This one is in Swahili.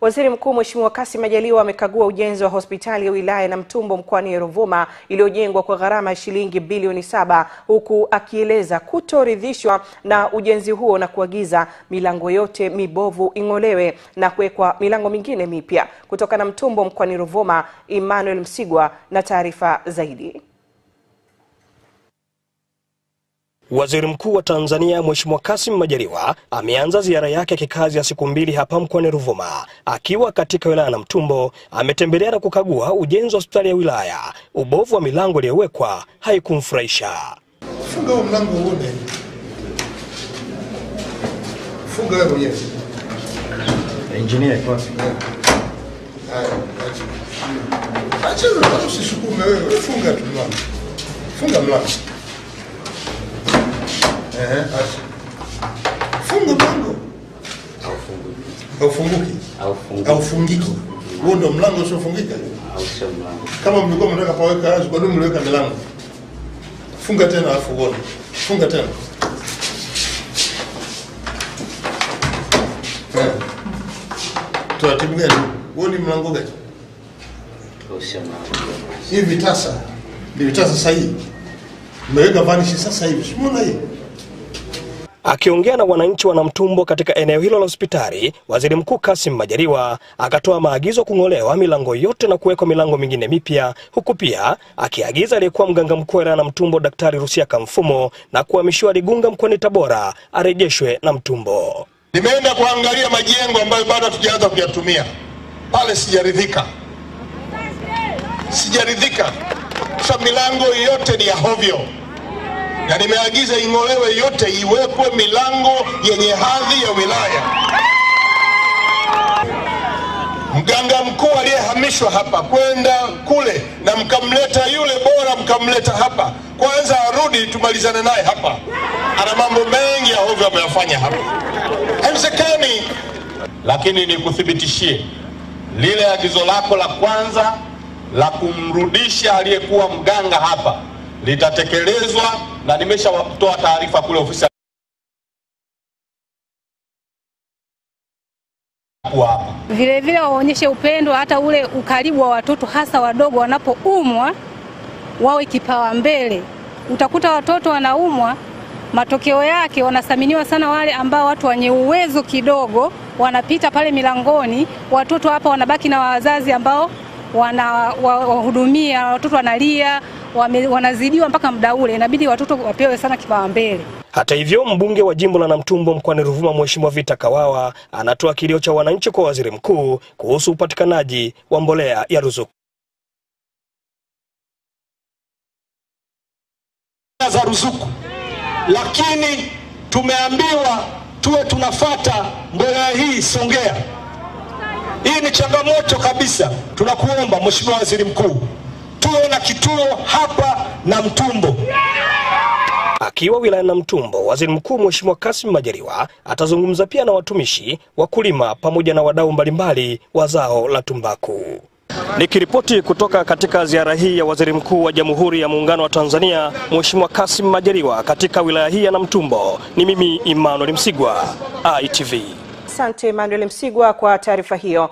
Waziri Mkuu Mheshimiwa Kassim Majaliwa amekagua ujenzi wa hospitali ya wilaya na Namtumbo mkoani Ruvuma iliyojengwa kwa gharama ya shilingi bilioni saba huku akieleza kutoridhishwa na ujenzi huo na kuagiza milango yote mibovu ing'olewe na kuwekwa milango mingine mipya. Kutoka Namtumbo mkoani Ruvuma, Emmanuel Msigwa na taarifa zaidi. Waziri Mkuu wa Tanzania Mheshimiwa Kassim Majaliwa ameanza ziara yake ya kikazi ya siku mbili hapa mkoani Ruvuma. Akiwa katika wilaya ya Mtumbo, ametembelea na kukagua ujenzi wa hospitali ya wilaya. Ubovu wa milango iliyowekwa haikumfurahisha. Funga huo mlango uone. Funga wewe mwenyewe. Engineer kwa sababu Haya, acha. Acha usisukume. Wewe funga tu mlango. Funga mlango. Acha. Funga mlango. Haufunguki. Haufungiki. Huo ndio mlango usiofungika. Kama mlikuwa mnataka paweka wazi, kwa nini mliweka milango? Funga tena alafu uone. Funga tena. Taratibu gani? Huo ni mlango gani? Hii vitasa ni vitasa sahihi. Mmeweka vanishi sasa hivi, Simuona hii? Akiongea na wananchi wa Namtumbo katika eneo hilo la hospitali, Waziri Mkuu Kassim Majaliwa akatoa maagizo kung'olewa milango yote na kuwekwa milango mingine mipya, huku pia akiagiza aliyekuwa mganga mkuu wa wilaya Namtumbo Daktari Rusiaka Mfumo na kuhamishiwa Ligunga mkoani Tabora arejeshwe Namtumbo. Nimeenda kuangalia majengo ambayo bado hatujaanza kuyatumia. Pale, sijaridhika, sijaridhika. Sasa milango yote ni ya hovyo, na nimeagiza ing'olewe yote, iwekwe milango yenye hadhi ya wilaya. Mganga mkuu aliyehamishwa hapa kwenda kule na mkamleta yule bora, mkamleta hapa, kwanza arudi tumalizane naye hapa. Ana mambo mengi ya hovyo ameyafanya hapa, haiwezekani. lakini nikuthibitishie lile agizo lako la kwanza la kumrudisha aliyekuwa mganga hapa litatekelezwa, na nimeshatoa taarifa kule ofisi hapa. Vile vile waonyeshe upendo, hata ule ukaribu wa watoto, hasa wadogo wanapoumwa, wawe kipawa mbele. Utakuta watoto wanaumwa, matokeo yake wanathaminiwa sana wale ambao watu wenye uwezo kidogo, wanapita pale milangoni. Watoto hapa wanabaki na wazazi ambao wanawahudumia, watoto wanalia, wame, wanazidiwa mpaka muda ule. Inabidi watoto wapewe sana kipaumbele. Hata hivyo, mbunge wa jimbo la Namtumbo mkoani Ruvuma Mheshimiwa Vita Kawawa anatoa kilio cha wananchi kwa waziri mkuu kuhusu upatikanaji wa mbolea ya ruzuku. za ruzuku, lakini tumeambiwa tuwe tunafata mbolea hii Songea. Hii ni changamoto kabisa. Tunakuomba Mheshimiwa Waziri Mkuu, tuwe na kituo hapa na Mtumbo. Akiwa wilaya na mtumbo waziri mkuu Mheshimiwa Kassim Majaliwa atazungumza pia na watumishi, wakulima pamoja na wadau mbalimbali wa zao la tumbaku. Nikiripoti kutoka katika ziara hii ya waziri mkuu wa Jamhuri ya Muungano wa Tanzania Mheshimiwa Kassim Majaliwa katika wilaya hii ya Namtumbo, ni mimi Emmanuel Msigwa, ITV. Asante Emmanuel Msigwa kwa taarifa hiyo.